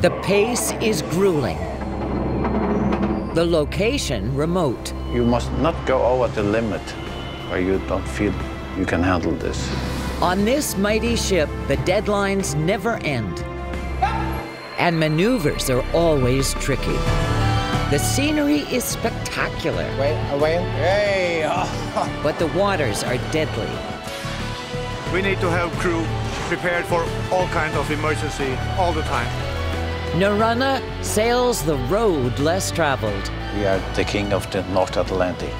The pace is grueling. The location remote. You must not go over the limit where you don't feel you can handle this. On this mighty ship, the deadlines never end. And maneuvers are always tricky. The scenery is spectacular, Wait, uh, wait. Hey! Uh, but the waters are deadly. We need to have crew prepared for all kinds of emergency all the time. Norröna sails the road less traveled. We are the king of the North Atlantic.